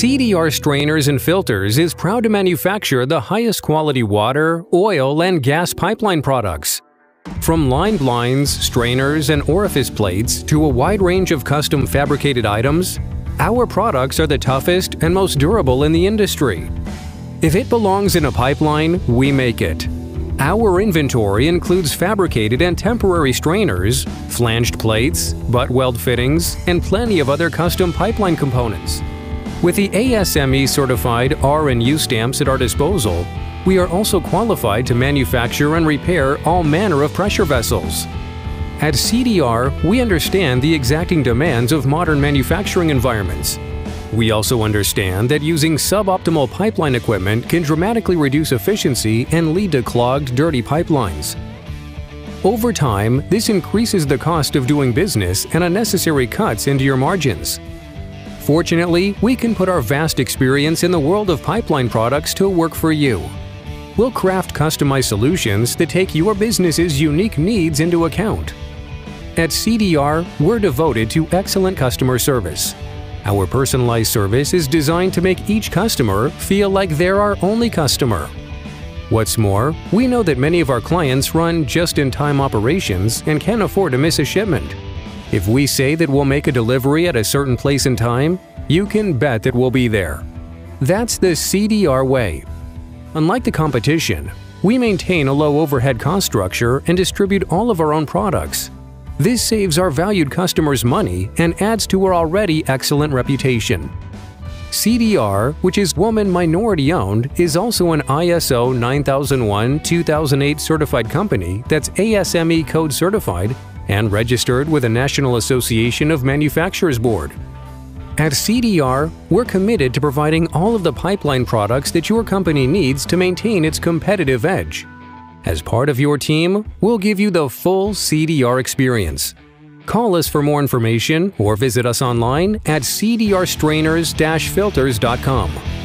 CDR Strainers and Filters is proud to manufacture the highest quality water, oil, and gas pipeline products. From line blinds, strainers, and orifice plates to a wide range of custom fabricated items, our products are the toughest and most durable in the industry. If it belongs in a pipeline, we make it. Our inventory includes fabricated and temporary strainers, flanged plates, butt weld fittings, and plenty of other custom pipeline components. With the ASME certified R and U stamps at our disposal, we are also qualified to manufacture and repair all manner of pressure vessels. At CDR, we understand the exacting demands of modern manufacturing environments. We also understand that using suboptimal pipeline equipment can dramatically reduce efficiency and lead to clogged, dirty pipelines. Over time, this increases the cost of doing business and unnecessary cuts into your margins. Fortunately, we can put our vast experience in the world of pipeline products to work for you. We'll craft customized solutions that take your business's unique needs into account. At CDR, we're devoted to excellent customer service. Our personalized service is designed to make each customer feel like they're our only customer. What's more, we know that many of our clients run just-in-time operations and can't afford to miss a shipment. If we say that we'll make a delivery at a certain place and time, you can bet that we'll be there. That's the CDR way. Unlike the competition, we maintain a low overhead cost structure and distribute all of our own products. This saves our valued customers money and adds to our already excellent reputation. CDR, which is woman minority owned, is also an ISO 9001-2008 certified company that's ASME code certified and registered with the National Association of Manufacturers Board. At CDR, we're committed to providing all of the pipeline products that your company needs to maintain its competitive edge. As part of your team, we'll give you the full CDR experience. Call us for more information or visit us online at cdrstrainers-filters.com.